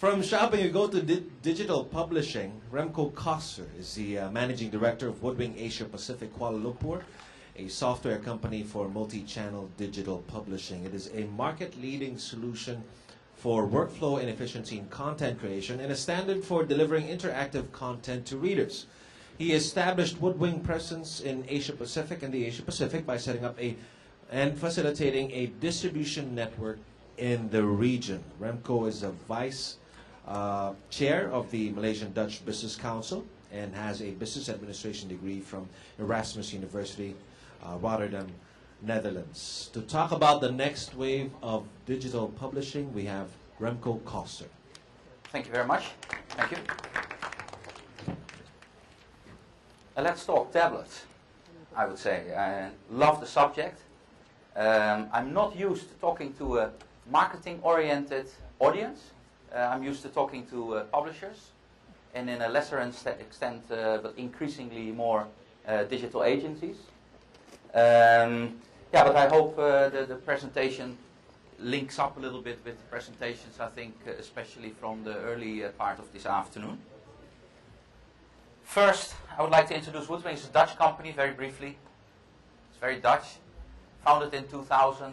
From shopping, you go to di- digital publishing. Remco Koster is the uh, managing director of Woodwing Asia Pacific Kuala Lumpur, a software company for multi channel digital publishing. It is a market leading solution for workflow and efficiency in content creation and a standard for delivering interactive content to readers. He established Woodwing presence in Asia Pacific and the Asia Pacific by setting up a and facilitating a distribution network in the region. Remco is a vice uh, chair of the Malaysian Dutch Business Council and has a business administration degree from Erasmus University, uh, Rotterdam, Netherlands. To talk about the next wave of digital publishing, we have Remco Koster. Thank you very much. Thank you. Uh, let's talk tablets, I would say. I love the subject. Um, I'm not used to talking to a marketing-oriented audience. Uh, I'm used to talking to uh, publishers, and in a lesser extent, uh, but increasingly more digital agencies. Um, yeah, but I hope the, the presentation links up a little bit with the presentations, I think, especially from the early part of this afternoon. First, I would like to introduce Woodwing. It's a Dutch company, very briefly. It's very Dutch. Founded in 2000.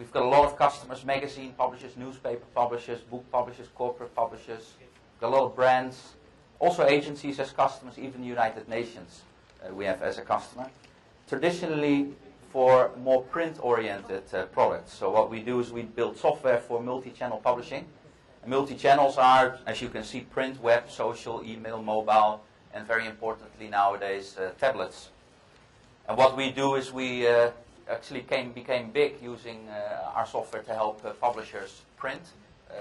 We've got a lot of customers, magazine publishers, newspaper publishers, book publishers, corporate publishers. Got a lot of brands. Also agencies as customers, even the United Nations uh, we have as a customer. Traditionally, for more print-oriented uh, products. So what we do is we build software for multi-channel publishing. And multi-channels are, as you can see, print, web, social, email, mobile, and very importantly nowadays, uh, tablets. And what we do is we uh, actually came, became big using uh, our software to help uh, publishers print uh,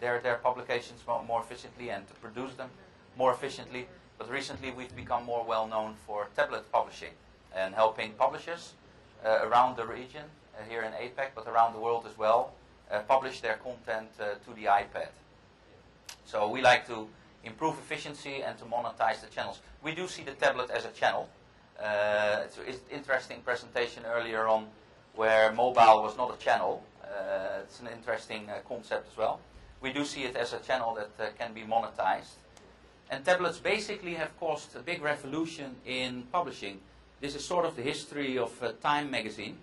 their, their publications more, more efficiently and to produce them more efficiently. But recently we've become more well known for tablet publishing and helping publishers uh, around the region, uh, here in APAC, but around the world as well, uh, publish their content to the iPad. So we like to improve efficiency and to monetize the channels. We do see the tablet as a channel. Uh, it's an interesting presentation earlier on where mobile was not a channel. Uh, it's an interesting uh, concept as well. We do see it as a channel that uh, can be monetized. And tablets basically have caused a big revolution in publishing. This is sort of the history of uh, Time magazine,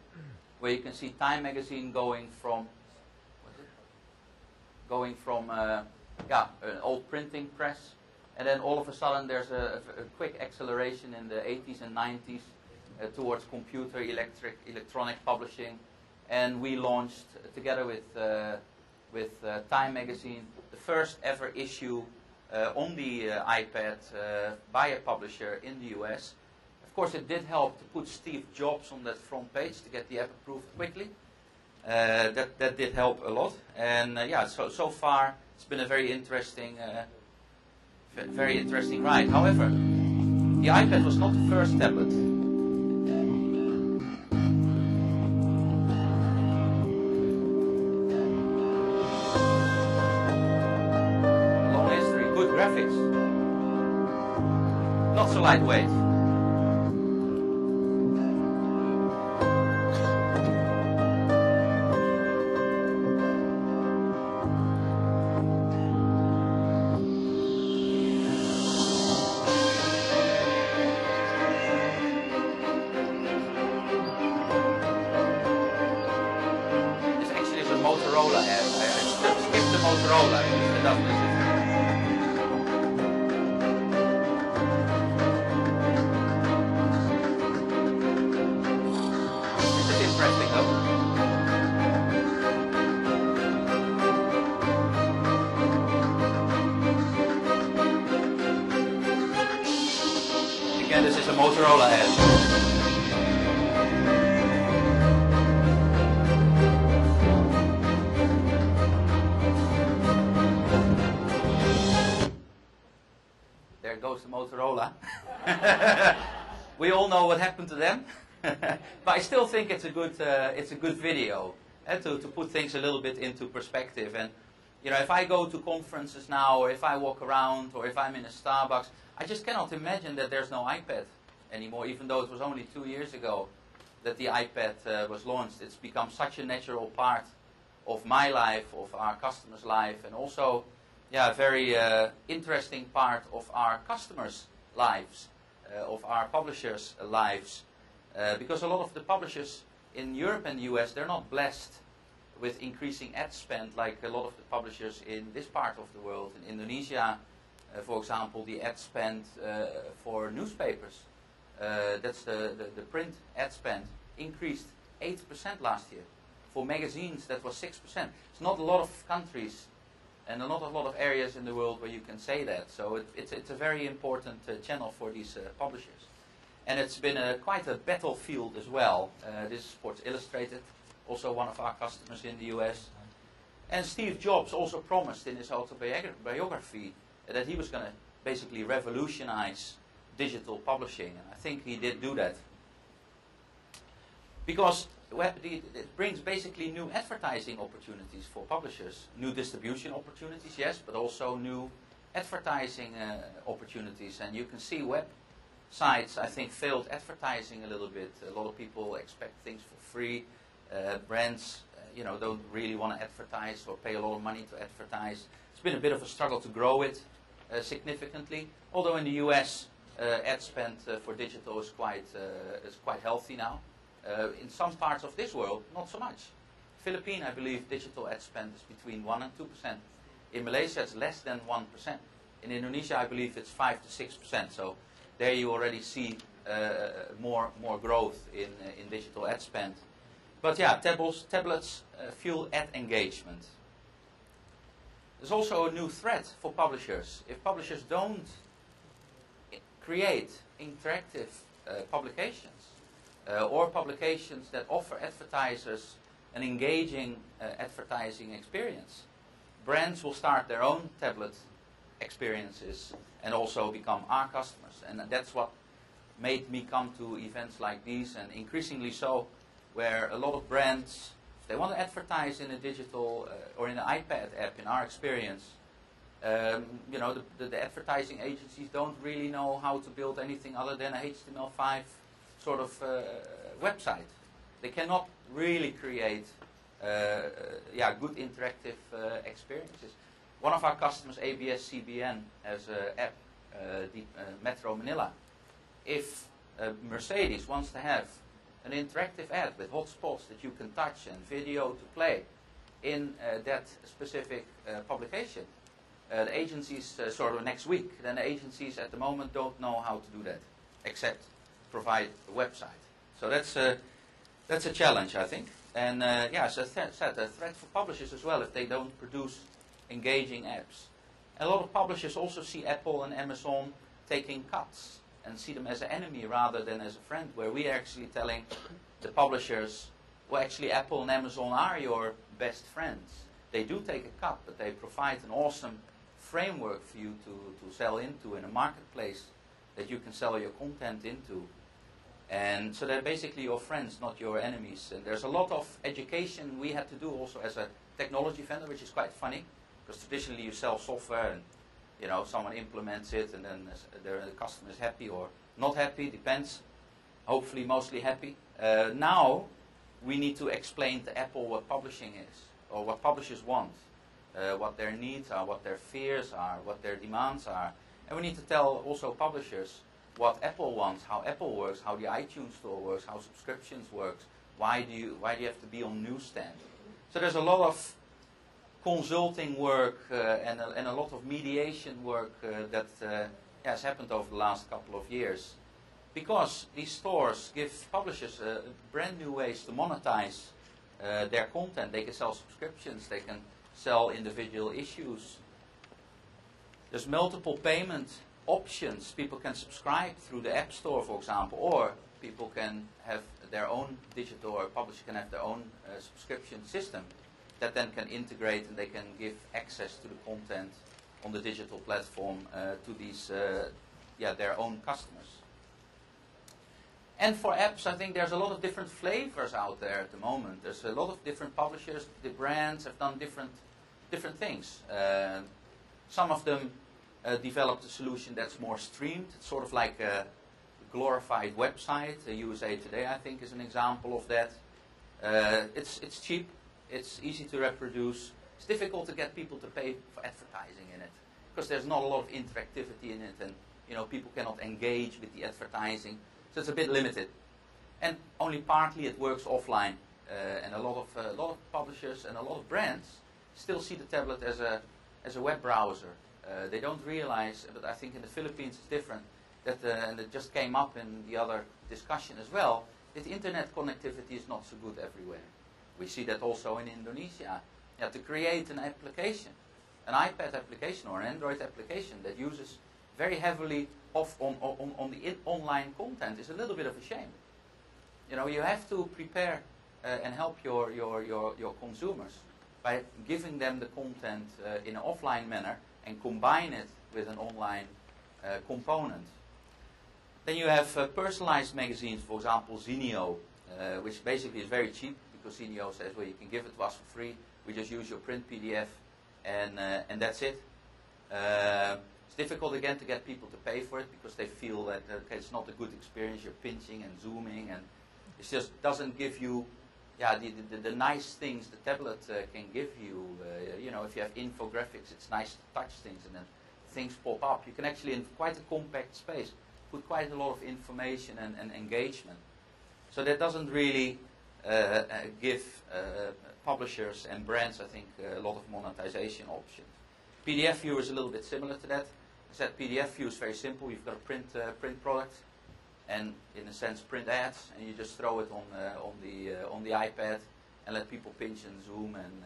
where you can see Time magazine going from going from uh, yeah an old printing press, and then all of a sudden there's a, a, quick acceleration in the 80s and 90s uh, towards computer electric electronic publishing, and we launched uh, together with uh, with uh, Time magazine the first ever issue uh, on the uh, iPad by a publisher in the US. Of course, it did help to put Steve Jobs on that front page to get the app approved quickly. Uh, that that did help a lot, and uh, yeah, so so far it's been a very interesting, uh, very interesting ride. However, the iPad was not the first tablet. Long history, good graphics, not so lightweight. There goes the Motorola. we all know what happened to them, but I still think it's a good uh, it's a good video eh, to to put things a little bit into perspective. And you know, if I go to conferences now, or if I walk around, or if I'm in a Starbucks, I just cannot imagine that there's no iPad anymore. Even though it was only two years ago that the iPad uh, was launched, it's become such a natural part of my life, of our customers' life, and also yeah, very uh, interesting part of our customers' lives, uh, of our publishers' lives, uh, because a lot of the publishers in Europe and the US they're not blessed with increasing ad spend like a lot of the publishers in this part of the world. In Indonesia, uh, for example, the ad spend for newspapers, that's the, the, the print ad spend, increased 8% last year. For magazines, that was 6%. It's not a lot of countries and not a lot of areas in the world where you can say that. So it, it's, it's a very important uh, channel for these uh, publishers. And it's been a, quite a battlefield as well. Uh, this is Sports Illustrated, also one of our customers in the US. And Steve Jobs also promised in his autobiography that he was going to basically revolutionize digital publishing. And I think he did do that. Because it brings basically new advertising opportunities for publishers, new distribution opportunities, yes, but also new advertising uh, opportunities. And you can see websites, I think, failed advertising a little bit. A lot of people expect things for free. Uh, brands, uh, you know, don't really want to advertise or pay a lot of money to advertise. It's been a bit of a struggle to grow it uh, significantly. Although in the US, uh, ad spend uh, for digital is quite is quite healthy now. Uh, in some parts of this world, not so much. Philippines, I believe, digital ad spend is between 1 and 2%. In Malaysia, it's less than 1%. In Indonesia, I believe it's 5 to 6%. So there you already see uh, more, more growth in, uh, in digital ad spend. But yeah, tablets, tablets uh, fuel ad engagement. There's also a new threat for publishers. If publishers don't create interactive uh, publications, uh, or publications that offer advertisers an engaging uh, advertising experience. Brands will start their own tablet experiences and also become our customers. And that's what made me come to events like these, and increasingly so, where a lot of brands, if they want to advertise in a digital uh, or in an iPad app, in our experience, um, you know, the, the, the, advertising agencies don't really know how to build anything other than a HTML5 sort of uh, website. They cannot really create uh, uh, yeah, good interactive experiences. One of our customers, ABS CBN, has an app, the, Metro Manila. If Mercedes wants to have an interactive ad with hotspots that you can touch and video to play in uh, that specific uh, publication. Uh, the agencies, sort of next week, then the agencies at the moment don't know how to do that, except provide a website. So that's a, that's a challenge, I think. And uh, yeah, as I said, a threat for publishers as well if they don't produce engaging apps. a lot of publishers also see Apple and Amazon taking cuts and see them as an enemy rather than as a friend, where we are actually telling the publishers, well, actually, Apple and Amazon are your best friends. They do take a cut, but they provide an awesome framework for you to, to sell into in a marketplace that you can sell your content into. And so they're basically your friends, not your enemies. And there's a lot of education we had to do also as a technology vendor, which is quite funny, because traditionally you sell software and you know someone implements it, and then the customer is happy or not happy, depends. Hopefully, mostly happy. Uh, now we need to explain to Apple what publishing is, or what publishers want, uh, what their needs are, what their fears are, what their demands are, and we need to tell also publishers what Apple wants, how Apple works, how the iTunes store works, how subscriptions works. Why do you why do you have to be on newsstand? So there's a lot of consulting work uh, and, a, and a lot of mediation work uh, that uh, has happened over the last couple of years. Because these stores give publishers brand new ways to monetize uh, their content. They can sell subscriptions, they can sell individual issues. There's multiple payment options. People can subscribe through the App Store, for example, or people can have their own digital, or publisher can have their own uh, subscription system that then can integrate and they can give access to the content on the digital platform uh, to these, uh, yeah, their own customers. And for apps, I think there's a lot of different flavors out there at the moment. There's a lot of different publishers. The brands have done different, different things. Uh, some of them uh, developed a solution that's more streamed. It's sort of like a glorified website. USA Today, I think, is an example of that. Uh, it's, it's cheap, it's easy to reproduce, It's difficult to get people to pay for advertising in it because there's not a lot of interactivity in it, and you know people cannot engage with the advertising, so it's a bit limited. And only partly it works offline, uh, and a lot of uh, a lot of publishers and a lot of brands still see the tablet as a as a web browser. Uh, they don't realize, but I think in the Philippines it's different. That uh, and it just came up in the other discussion as well. That internet connectivity is not so good everywhere. We see that also in Indonesia. Yeah, to create an application, an iPad application or an Android application that uses very heavily off on, on, on the in online content is a little bit of a shame. You know, you have to prepare uh, and help your, your, your, your consumers by giving them the content uh, in an offline manner and combine it with an online uh, component. Then you have uh, personalized magazines, for example, Zinio, uh, which basically is very cheap because Zinio says, well, you can give it to us for free. We just use your print PDF, and uh, and that's it. Uh, it's difficult again to get people to pay for it because they feel that okay, it's not a good experience. You're pinching and zooming, and it just doesn't give you, yeah, the, the, the nice things the tablet uh, can give you. Know, if you have infographics, it's nice to touch things, and then things pop up. You can actually, in quite a compact space, put quite a lot of information and, and engagement. So that doesn't really uh, uh, give uh, publishers and brands, I think, a lot of monetization options. PDF view is a little bit similar to that. I said PDF view is very simple. You've got a print uh, print product, and in a sense print ads, and you just throw it on uh, on the uh, on the iPad and let people pinch and zoom. And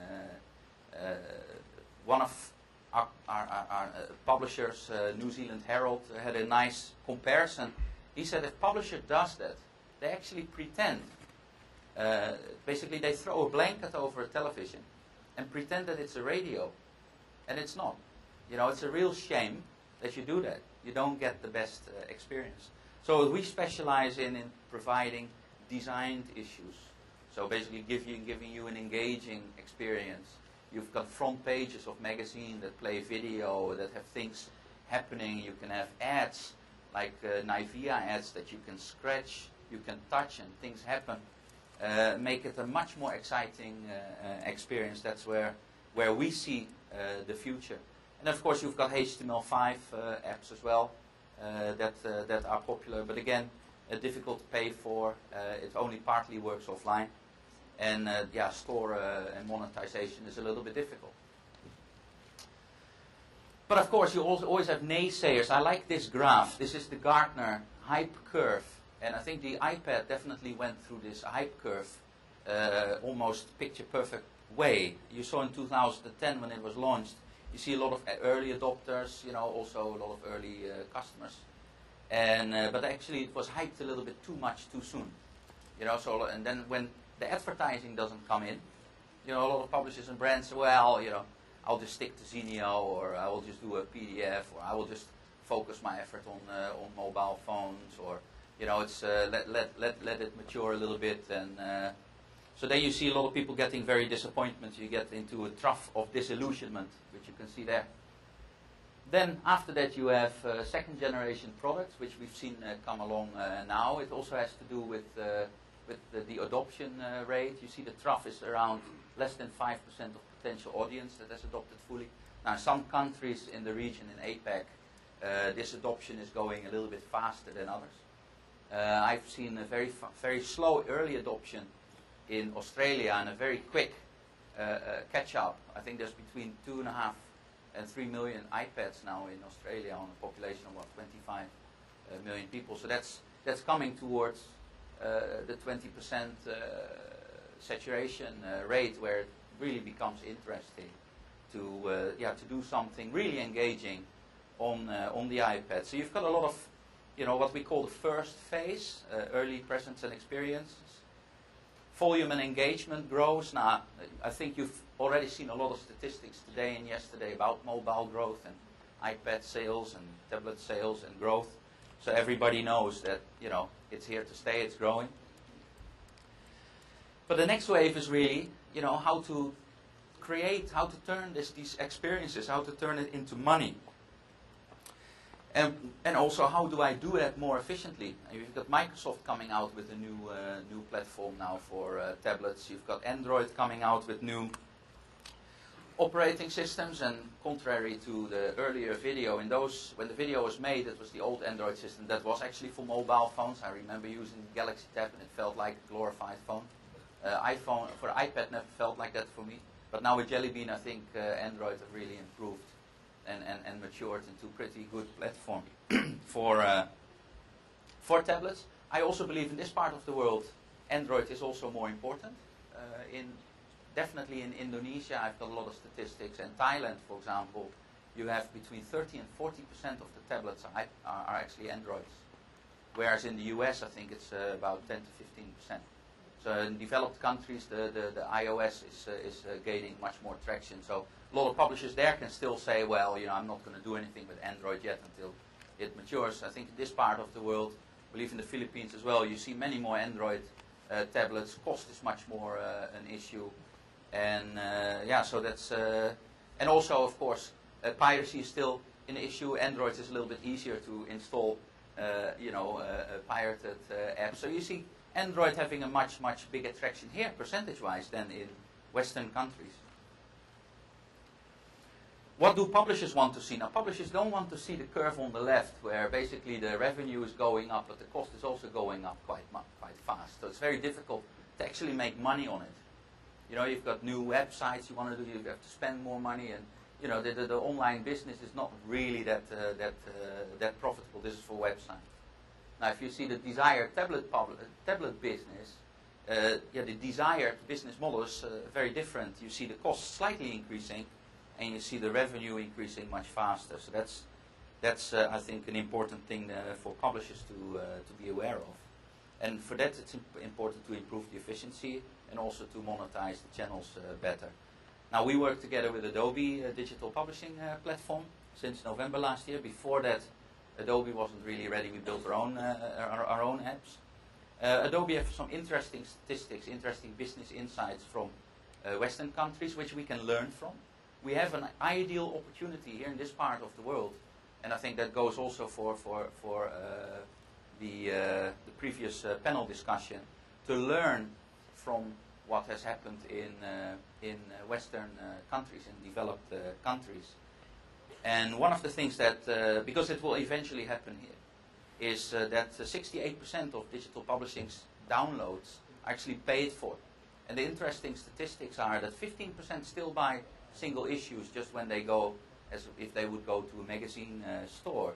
one of our, our, our, our publishers, New Zealand Herald, had a nice comparison. He said if publisher does that, they actually pretend uh, basically, they throw a blanket over a television and pretend that it's a radio, and it's not. You know, it's a real shame that you do that. You don't get the best uh, experience. So we specialize in, in providing designed issues. So basically, you, giving you an engaging experience. You've got front pages of magazine that play video, that have things happening. You can have ads, like uh, Nivea ads that you can scratch, you can touch, and things happen uh, make it a much more exciting uh, uh, experience. That's where, where we see the future. And of course, you've got HTML5 apps as well that, that are popular, but again, difficult to pay for. it only partly works offline. And yeah, store and monetization is a little bit difficult. But of course, you always have naysayers. I like this graph. This is the Gartner hype curve and I think the iPad definitely went through this hype curve uh, almost picture perfect way. You saw in 2010 when it was launched, you see a lot of early adopters, you know, also a lot of early uh, customers. And, uh, but actually it was hyped a little bit too much too soon. You know, so, and then when the advertising doesn't come in, you know, a lot of publishers and brands say, well, you know, I'll just stick to Zinio or I will just do a PDF or I will just focus my effort on, uh, on mobile phones or you know, it's uh, let, let, let, let it mature a little bit. And uh, so then you see a lot of people getting very disappointment. You get into a trough of disillusionment, which you can see there. Then after that you have uh, second generation products, which we've seen uh, come along uh, now. It also has to do with, with the, the adoption rate. You see the trough is around less than 5% of potential audience that has adopted fully. Now some countries in the region, in APAC, this adoption is going a little bit faster than others. Uh, I've seen a very, very slow early adoption in Australia and a very quick uh, uh, catch up. I think there's between two and a half and three million iPads now in Australia on a population of about 25 uh, million people. So that's that's coming towards uh, the 20% uh, saturation rate, where it really becomes interesting to yeah to do something really engaging on on the iPad. So you've got a lot of you know, what we call the first phase, uh, early presence and experiences. Volume and engagement grows. Now, I think you've already seen a lot of statistics today and yesterday about mobile growth and iPad sales and tablet sales and growth. So everybody knows that, you know, it's here to stay, it's growing. But the next wave is really, you know, how to create, how to turn this, these experiences, how to turn it into money. And, and also, how do I do that more efficiently? You've got Microsoft coming out with a new, uh, new platform now for uh, tablets. You've got Android coming out with new operating systems, and contrary to the earlier video, in those when the video was made, it was the old Android system that was actually for mobile phones. I remember using the Galaxy Tab, and it felt like a glorified phone. Uh, iPhone for iPad never felt like that for me. But now with Jelly Bean, I think uh, Android have really improved and, and, and matured into a pretty good platform for uh, for tablets. I also believe in this part of the world, Android is also more important. Uh, in definitely in Indonesia, I've got a lot of statistics, and Thailand, for example, you have between 30 and 40 percent of the tablets are, are, actually Androids, whereas in the US, I think it's uh, about 10 to 15 percent. So in developed countries, the, the, the iOS is, uh, is uh, gaining much more traction. So a lot of publishers there can still say, well, you know, I'm not going to do anything with Android yet until it matures. I think in this part of the world, I believe in the Philippines as well, you see many more Android uh, tablets. Cost is much more uh, an issue. And uh, yeah, so that's, uh, and also, of course, uh, piracy is still an issue. Android is a little bit easier to install, uh, you know, uh, pirated apps. So you see Android having a much, much bigger traction here, percentage-wise, than in Western countries. What do publishers want to see? Now, publishers don't want to see the curve on the left, where basically the revenue is going up, but the cost is also going up quite, quite fast. So it's very difficult to actually make money on it. You know, you've got new websites you want to do, you have to spend more money, and you know the, the, the online business is not really that uh, that uh, that profitable. This is for websites. Now, if you see the desired tablet, tablet business, uh, yeah, the desired business model is uh, very different. You see the cost slightly increasing, and you see the revenue increasing much faster. So that's, that's uh, I think, an important thing uh, for publishers to, to be aware of. And for that, it's imp important to improve the efficiency and also to monetize the channels uh, better. Now, we work together with Adobe Digital Publishing Platform since November last year. Before that, Adobe wasn't really ready. We built our own, uh, our, our, own apps. Uh, Adobe has some interesting statistics, interesting business insights from uh, Western countries, which we can learn from. We have an ideal opportunity here in this part of the world, and I think that goes also for, for, for uh, the, uh, the previous uh, panel discussion, to learn from what has happened in, in Western countries, in developed countries. And one of the things that, uh, because it will eventually happen here, is uh, that 68% of digital publishing's downloads are actually paid for. And the interesting statistics are that 15% still buy single issues just when they go, as if they would go to a magazine uh, store.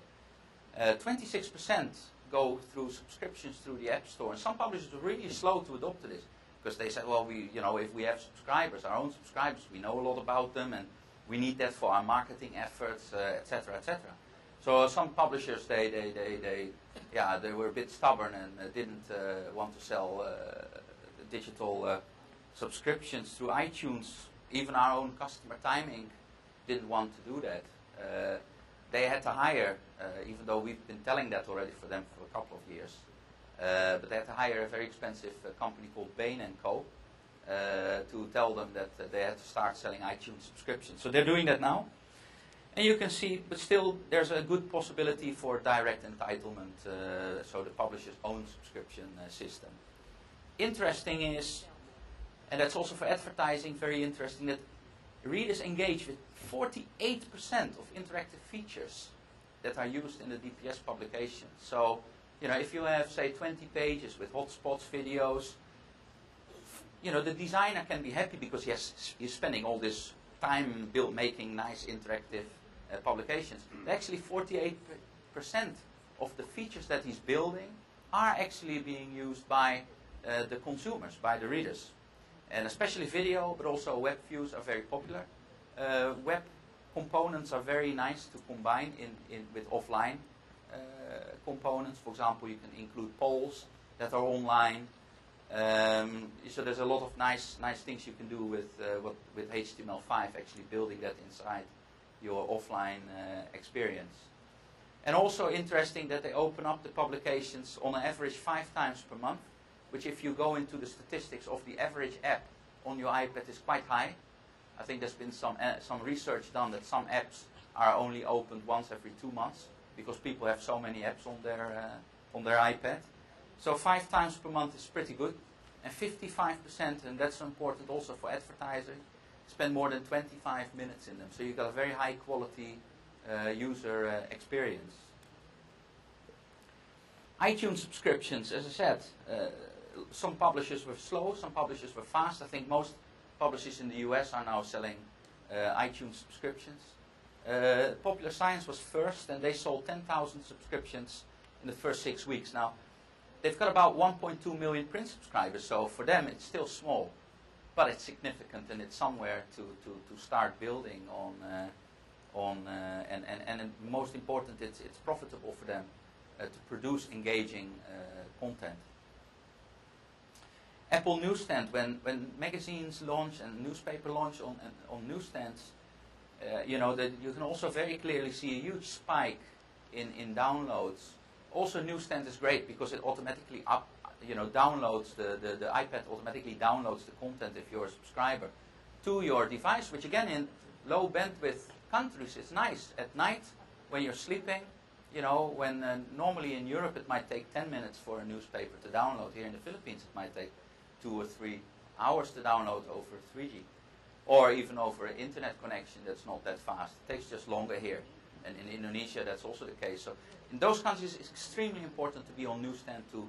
26% uh, go through subscriptions through the App Store. And some publishers are really slow to adopt to this because they said, well, we, you know, if we have subscribers, our own subscribers, we know a lot about them, and we need that for our marketing efforts, etc., uh, etc. Et so some publishers, they, they, they, they, yeah, they were a bit stubborn and uh, didn't uh, want to sell digital subscriptions through iTunes. Even our own customer Time Inc. didn't want to do that. They had to hire, even though we've been telling that already for them for a couple of years, uh, but they had to hire a very expensive company called Bain & Co., uh, to tell them that uh, they had to start selling iTunes subscriptions. So they're doing that now. And you can see, but still, there's a good possibility for direct entitlement, uh, so the publisher's own subscription uh, system. Interesting is, and that's also for advertising very interesting, that readers engage with 48% of interactive features that are used in the DPS publication. So, you know, if you have, say, 20 pages with hotspots, videos, you know, the designer can be happy because yes, he's spending all this time build making nice interactive uh, publications. Actually, 48% of the features that he's building are actually being used by uh, the consumers, by the readers. And especially video, but also web views are very popular. Uh, web components are very nice to combine in, in with offline uh, components. For example, you can include polls that are online. Um, so there's a lot of nice nice things you can do with uh, what, with HTML5, actually building that inside your offline uh, experience. And also interesting that they open up the publications on an average five times per month, which if you go into the statistics of the average app on your iPad is quite high. I think there's been some uh, some research done that some apps are only opened once every two months because people have so many apps on their uh, on their iPad. So five times per month is pretty good. And 55%, and that's important also for advertisers, spend more than 25 minutes in them. So you've got a very high quality uh, user uh, experience. iTunes subscriptions, as I said, uh, some publishers were slow, some publishers were fast. I think most publishers in the US are now selling uh, iTunes subscriptions. Uh, Popular Science was first, and they sold 10,000 subscriptions in the first six weeks. Now, they've got about 1.2 million print subscribers, so for them it's still small, but it's significant, and it's somewhere to, to, to start building on. Uh, on uh, and, and, and most important, it's, it's profitable for them uh, to produce engaging uh, content. Apple Newsstand, when, when magazines launch and newspaper launch on, on newsstands, uh, you know, that you can also very clearly see a huge spike in, in downloads. Also, Newsstand is great because it automatically up, you know, downloads the, the, the iPad automatically downloads the content if you're a subscriber to your device, which again in low bandwidth countries is nice. At night, when you're sleeping, you know, when uh, normally in Europe it might take 10 minutes for a newspaper to download, here in the Philippines it might take two or three hours to download over 3G. Or even over an internet connection that's not that fast. It takes just longer here. And in Indonesia that's also the case. So in those countries it's extremely important to be on newsstand to,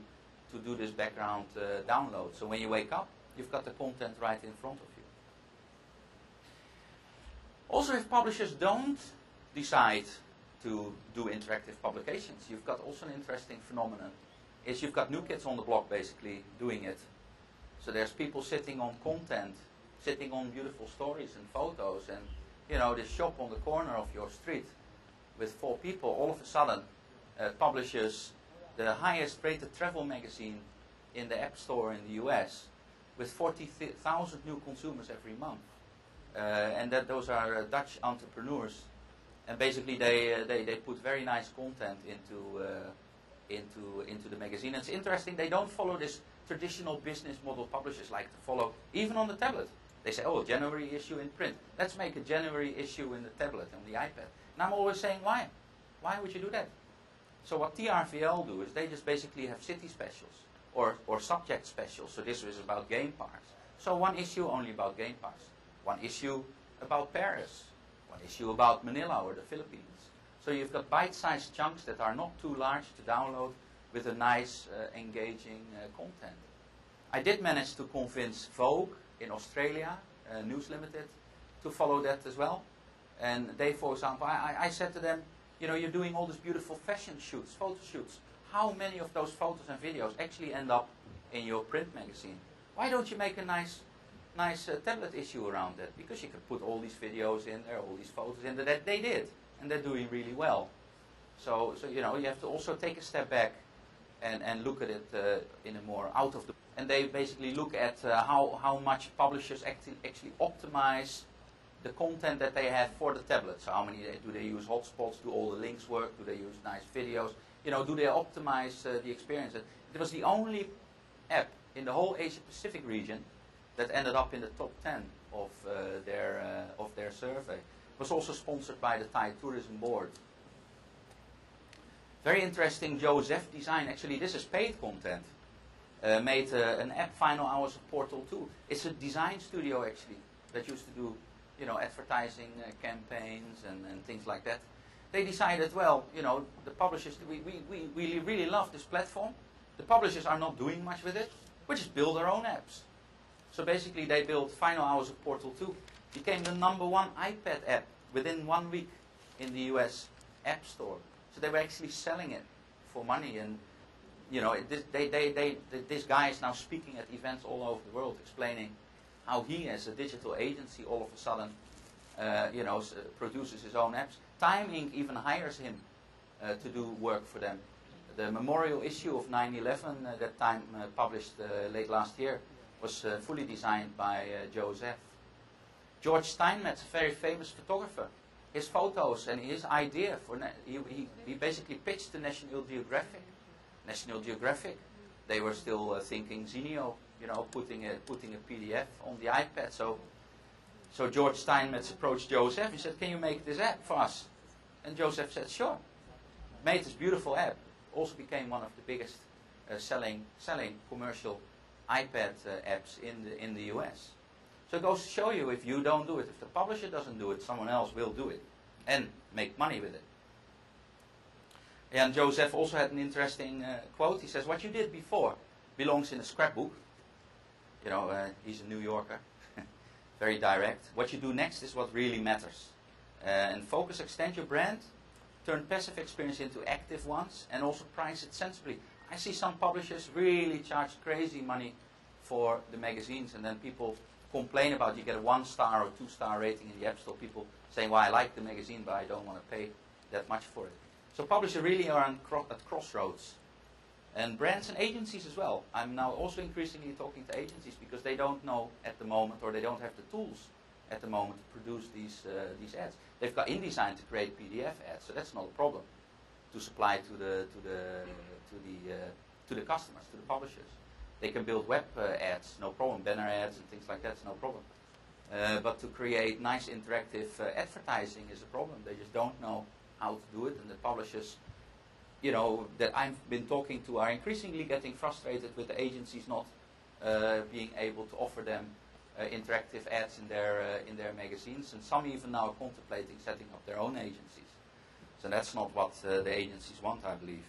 to do this background uh, download. So when you wake up, you've got the content right in front of you. Also, if publishers don't decide to do interactive publications, you've got also an interesting phenomenon. Is you've got new kids on the block basically doing it. So there's people sitting on content, sitting on beautiful stories and photos, and you know this shop on the corner of your street with four people all of a sudden uh, publishes the highest rated travel magazine in the App Store in the US with 40,000 new consumers every month. Uh, and that those are uh, Dutch entrepreneurs. And basically they, uh, they, they put very nice content into, uh, into, into the magazine. And it's interesting, they don't follow this traditional business model publishers like to follow, even on the tablet. They say, oh, January issue in print. Let's make a January issue in the tablet, on the iPad. And I'm always saying, why? Why would you do that? So what TRVL do is they just basically have city specials or, or subject specials. So this is about game parks. So one issue only about game parks. One issue about Paris. One issue about Manila or the Philippines. So you've got bite-sized chunks that are not too large to download with a nice, uh, engaging uh, content. I did manage to convince Vogue in Australia, uh, News Limited, to follow that as well. And they, for example, I, I said to them, you know, you're doing all these beautiful fashion shoots, photo shoots. How many of those photos and videos actually end up in your print magazine? Why don't you make a nice, nice uh, tablet issue around that? Because you could put all these videos in there, all these photos in there. That they did, and they're doing really well. So, so you know, you have to also take a step back and, and look at it uh, in a more out of the. And they basically look at uh, how, how much publishers actually, actually optimize the content that they have for the tablet. So how many do they use hotspots? Do all the links work? Do they use nice videos? You know, do they optimize uh, the experience? It was the only app in the whole Asia Pacific region that ended up in the top 10 of uh, their uh, of their survey. It was also sponsored by the Thai Tourism Board. Very interesting Joe Zeff design. Actually, this is paid content. Uh, made uh, an app, Final Hours of Portal 2. It's a design studio, actually, that used to do, you know, advertising uh, campaigns and, and things like that. They decided, well, you know, the publishers, we, we, we really, really love this platform. The publishers are not doing much with it. We just build our own apps. So basically, they built Final Hours of Portal 2. Became the number one iPad app within one week in the US App Store. So they were actually selling it for money. And, you know, this, they, they, they, this guy is now speaking at events all over the world explaining how he, as a digital agency, all of a sudden, uh, you know, uh, produces his own apps. Time Inc. even hires him uh, to do work for them. The memorial issue of 9-11 uh, that Time uh, published uh, late last year was fully designed by Joe Zeff. George Steinmetz, a very famous photographer, his photos and his idea for he, he, he, basically pitched to National Geographic. National Geographic, they were still uh, thinking you know, putting a putting a PDF on the iPad. So, so George Steinmetz approached Joe Zeff. He said, "Can you make this app for us?" And Joe Zeff said, "Sure." Made this beautiful app. Also became one of the biggest uh, selling selling commercial iPad uh, apps in the in the US. So it goes to show you if you don't do it, if the publisher doesn't do it, someone else will do it and make money with it. And Joe Zeff also had an interesting uh, quote. He says, What you did before belongs in a scrapbook. You know, uh, he's a New Yorker, very direct. What you do next is what really matters. Uh, and focus, extend your brand, turn passive experience into active ones, and also price it sensibly. I see some publishers really charge crazy money for the magazines, and then people complain about you get a one star or two star rating in the App Store. People saying, "Well, I like the magazine, but I don't want to pay that much for it." So publishers really are cro- at crossroads, and brands and agencies as well. I'm now also increasingly talking to agencies because they don't know at the moment, or they don't have the tools at the moment to produce these uh, these ads. They've got InDesign to create PDF ads, so that's not a problem to supply to the to the to the uh, to the customers, to the publishers. They can build web uh, ads, no problem. Banner ads and things like that's no problem. Uh, but to create nice interactive uh, advertising is a problem. They just don't know how to do it, and the publishers, you know, that I've been talking to are increasingly getting frustrated with the agencies not uh, being able to offer them uh, interactive ads in their uh, in their magazines, and some even now are contemplating setting up their own agencies. So that's not what the agencies want, I believe.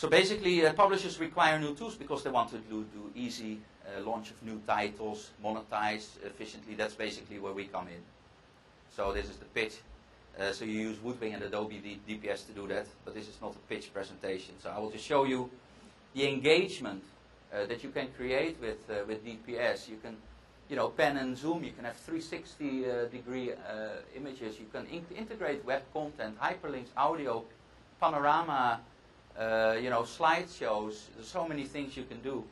So basically, uh, publishers require new tools because they want to do, do easy uh, launch of new titles, monetize efficiently. That's basically where we come in. So this is the pitch. Uh, so you use Woodwing and Adobe DPS to do that, but this is not a pitch presentation. So I will just show you the engagement uh, that you can create with uh, with DPS. You can, you know, pen and zoom. You can have 360 uh, degree images. You can in integrate web content, hyperlinks, audio, panorama uh, you know, slideshows. There's so many things you can do.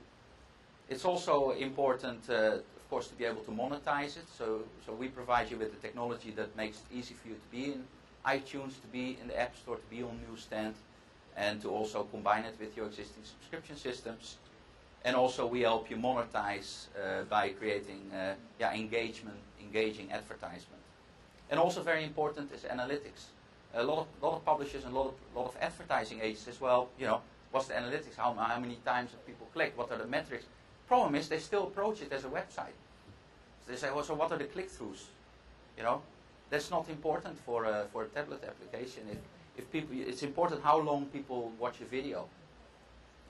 It's also important, uh, of course, to be able to monetize it. So, so we provide you with the technology that makes it easy for you to be in iTunes, to be in the App Store, to be on Newsstand, and to also combine it with your existing subscription systems. And also, we help you monetize uh, by creating uh, yeah, engagement, engaging advertisement. And also, very important is analytics a lot of, lot of publishers and a lot of, lot of advertising agencies, well, you know, what's the analytics? How, how many times have people clicked? What are the metrics? Problem is, they still approach it as a website. So they say, well, so what are the click-throughs? You know, that's not important for a, for a tablet application. If, if people, it's important how long people watch a video.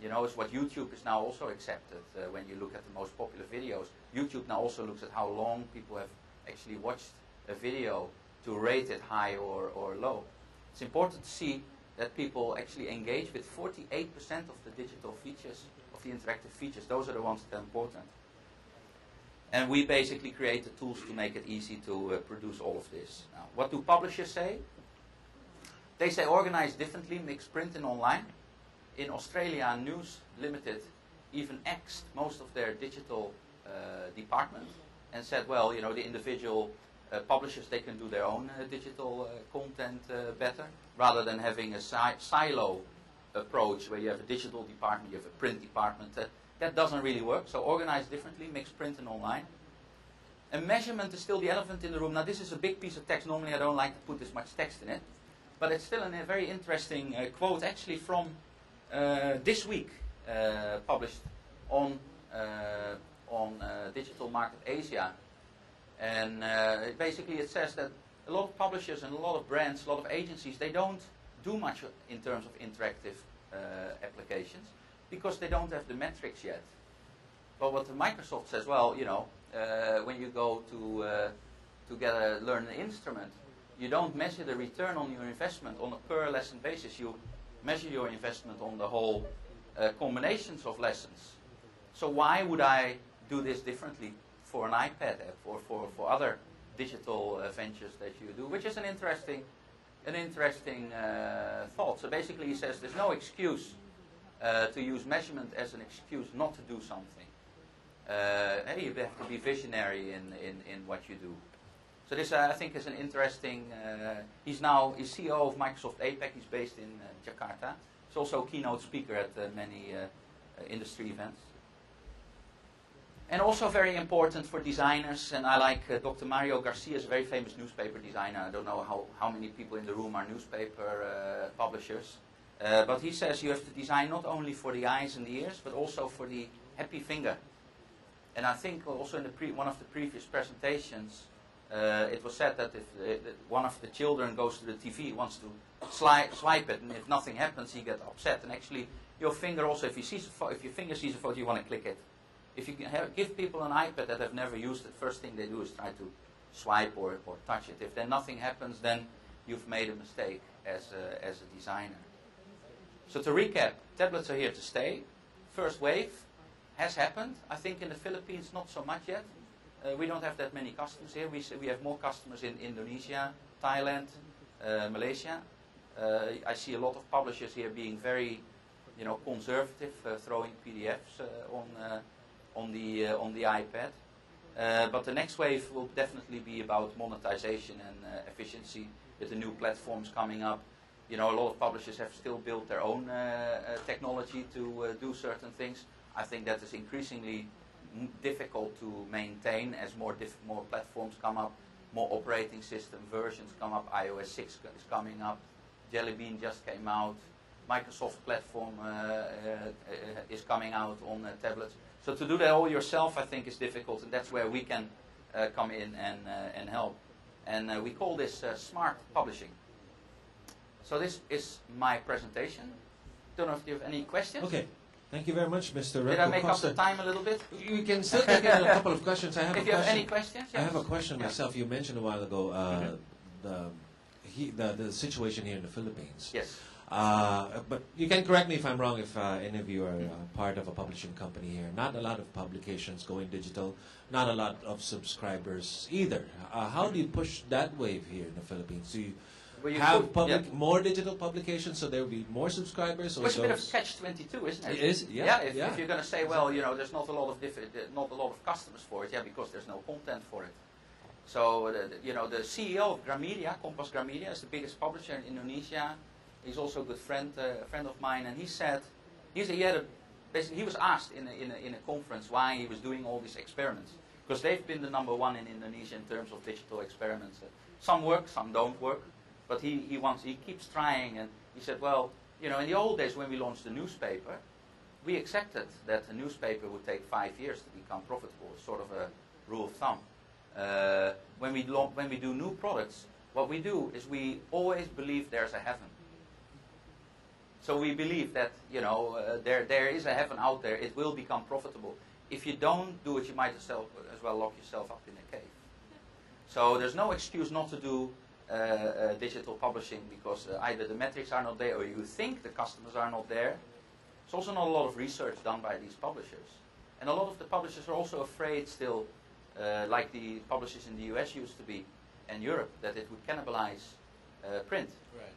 You know, it's what YouTube is now also accepted uh, when you look at the most popular videos. YouTube now also looks at how long people have actually watched a video to rate it high or, or low. It's important to see that people actually engage with 48% of the digital features, of the interactive features. Those are the ones that are important. And we basically create the tools to make it easy to uh, produce all of this. Now, what do publishers say? They say organize differently, mix print and online. In Australia, News Limited even axed most of their digital uh, department and said, well, you know, the individual uh, publishers they can do their own uh, digital uh, content better rather than having a si silo approach where you have a digital department, you have a print department. that that doesn't really work. So organize differently, mix print and online. And measurement is still the elephant in the room. Now this is a big piece of text. Normally I don't like to put this much text in it. But it's still a very interesting uh, quote actually from uh, this week uh, published on, on Digital Market Asia and uh, basically it says that a lot of publishers and a lot of brands, a lot of agencies, they don't do much in terms of interactive uh, applications because they don't have the metrics yet. But what Microsoft says, well, you know, uh, when you go to, uh, to get a, learn an instrument, you don't measure the return on your investment on a per lesson basis. You measure your investment on the whole uh, combinations of lessons. So why would I do this differently? for an iPad app or for, for other digital uh, ventures that you do, which is an interesting, an interesting uh, thought. So basically, he says there's no excuse uh, to use measurement as an excuse not to do something. Uh, you have to be visionary in, in, in what you do. So this, uh, I think, is an interesting. Uh, he's now he's CEO of Microsoft APAC. He's based in Jakarta. He's also a keynote speaker at many industry events. And also very important for designers, and I like uh, Dr. Mario Garcia is a very famous newspaper designer. I don't know how, how many people in the room are newspaper uh, publishers. Uh, but he says you have to design not only for the eyes and the ears, but also for the happy finger. And I think also in the one of the previous presentations, uh, it was said that if uh, that one of the children goes to the TV, wants to swipe it, and if nothing happens, he gets upset. And actually, your finger also, if if your finger sees a photo, you want to click it. If you have, give people an iPad that have never used it, first thing they do is try to swipe or, or touch it. If then nothing happens, then you've made a mistake as a, as a designer. So to recap, tablets are here to stay. First wave has happened. I think in the Philippines, not so much yet. Uh, we don't have that many customers here. We, we have more customers in Indonesia, Thailand, uh, Malaysia. Uh, I see a lot of publishers here being very, you know, conservative, uh, throwing PDFs uh, on uh, on the uh, on the iPad. Uh, but the next wave will definitely be about monetization and uh, efficiency with the new platforms coming up. You know, a lot of publishers have still built their own technology to do certain things. I think that is increasingly difficult to maintain as more more platforms come up, more operating system versions come up. iOS 6 is coming up. Jelly Bean just came out. Microsoft platform uh, uh, is coming out on uh, tablets. So to do that all yourself, I think, is difficult, and that's where we can uh, come in and uh, and help. And uh, we call this uh, smart publishing. So this is my presentation. Don't know if you have any questions. Okay. Thank you very much, Mr. Did I Remco make up the time a little bit? You can still take in a couple of questions. I have if a you have question. any questions, I have a question Yeah. myself. You mentioned a while ago uh, Mhm. the, he, the the situation here in the Philippines. Yes. Uh, but you can correct me if I'm wrong if uh, any of you are uh, part of a publishing company here. Not a lot of publications going digital, not a lot of subscribers either. Uh, how do you push that wave here in the Philippines? Do you Well, you have could- public yeah. more digital publications so there will be more subscribers? Or it's a bit of catch twenty two, isn't it? It is, yeah, if, yeah. if you're going to say, well, you know, there's not a lot of uh, not a lot of customers for it, yeah, because there's no content for it. So, the, the- you know, the CEO of Gramedia, Kompas Gramedia, is the biggest publisher in Indonesia. He's also a good friend, uh, a friend of mine, and he said, he's a, he had a, basically, he was asked in a, in, a, in a conference why he was doing all these experiments, because they've been the number one in Indonesia in terms of digital experiments. Uh, some work, some don't work, but he, he wants, he keeps trying, and he said, well, you know, in the old days when we launched the newspaper, we accepted that a newspaper would take five years to become profitable, it's sort of a rule of thumb. Uh, when, we when we do new products, what we do is we always believe there's a heaven. So we believe that you know uh, there there is a heaven out there. It will become profitable. If you don't do it, you might as well, as well lock yourself up in a cave. So there's no excuse not to do uh, uh, digital publishing because uh, either the metrics are not there or you think the customers are not there. There's also not a lot of research done by these publishers. And a lot of the publishers are also afraid still, uh, like the publishers in the US used to be, and Europe, that it would cannibalize uh, print. Right, right.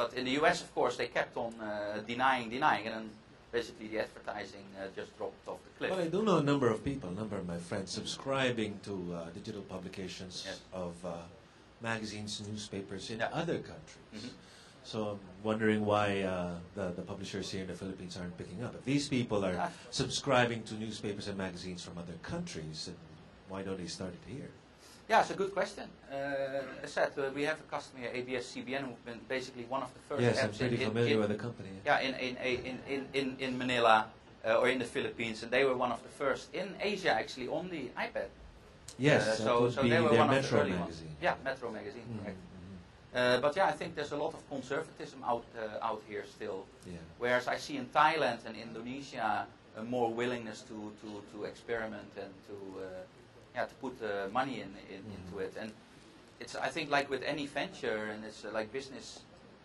But in the US, of course, they kept on uh, denying, denying, and then basically the advertising uh, just dropped off the cliff. Well, I do know a number of people, a number of my friends, subscribing to uh, digital publications Yes. of uh, magazines, newspapers in Yeah. other countries. Mhm. So I'm wondering why uh, the, the publishers here in the Philippines aren't picking up. If these people are subscribing to newspapers and magazines from other countries, then why don't they start it here? Yeah, it's a good question. Uh, as I said, uh, we have a customer here, ABS CBN, who've been basically one of the first yes, I'm apps pretty in, familiar in, with the company. yeah, in, in, in, in, in, Manila uh, or in the Philippines, and they were one of the first in Asia actually on the iPad. Yes, Uh, so so they were one of the Metro early ones. Yeah, Metro magazine, Mhm, correct. mhm. Uh, but yeah, I think there's a lot of conservatism out uh, out here still. Yeah. Whereas I see in Thailand and Indonesia a more willingness to, to, to experiment and to uh, yeah to put uh, money in, in into Mhm. it. And it's I think like with any venture and it's uh, like business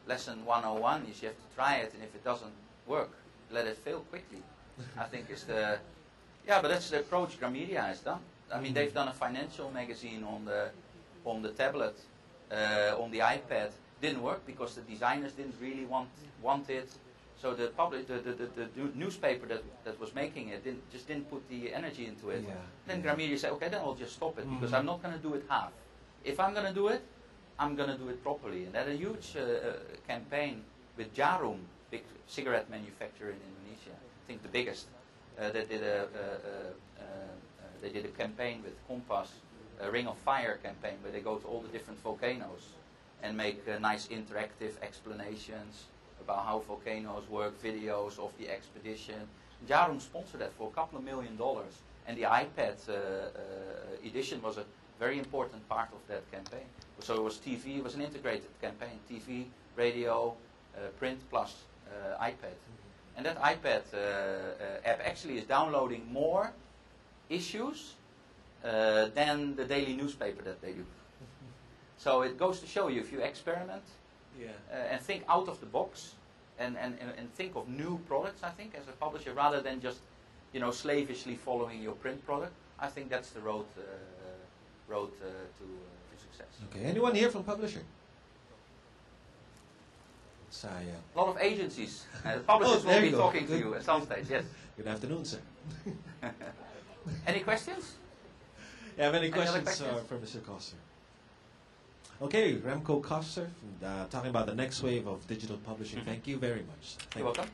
lesson 101 is you have to try it and if it doesn't work, let it fail quickly. I think it's the yeah, but that's the approach Gramedia has done. I mean, they've done a financial magazine on the on the tablet, uh, on the iPad. Didn't work because the designers didn't really want want it. So the public, the, the, the, the newspaper that, that was making it didn't, just didn't put the energy into it. Yeah, Then yeah. Gramedia said, okay, then I'll just stop it because Mhm. I'm not going to do it half. If I'm going to do it, I'm going to do it properly. And they had a huge uh, uh, campaign with Djarum, big cigarette manufacturer in Indonesia. I think the biggest. Uh, they did a, uh, uh, uh, uh, they did a campaign with Kompas, a Ring of Fire campaign, where they go to all the different volcanoes and make uh, nice interactive explanations about how volcanoes work, videos of the expedition. Djarum sponsored that for a couple of million dollars, And the iPad uh, uh, edition was a very important part of that campaign. So it was TV, it was an integrated campaign TV, radio, uh, print plus iPad. And that iPad app actually is downloading more issues uh, than the daily newspaper that they do. So it goes to show you if you experiment Yeah. uh, and think out of the box and, and, and, think of new products, I think, as a publisher, rather than just, you know, slavishly following your print product. I think that's the road, uh, road uh, to, uh, to success. Okay. Anyone here from publishing? Saya. A lot of agencies. Uh, publishers Oh, will be talking to you at some stage, yes. Good afternoon, sir. Any questions? You have any Any questions, uh, questions? for Mr. Koster? Okay, Remco Koster, uh, talking about the next wave of digital publishing. Mhm. Thank you very much. Thank You're you. welcome.